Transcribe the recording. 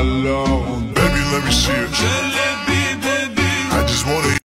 alone. Baby, let me see it.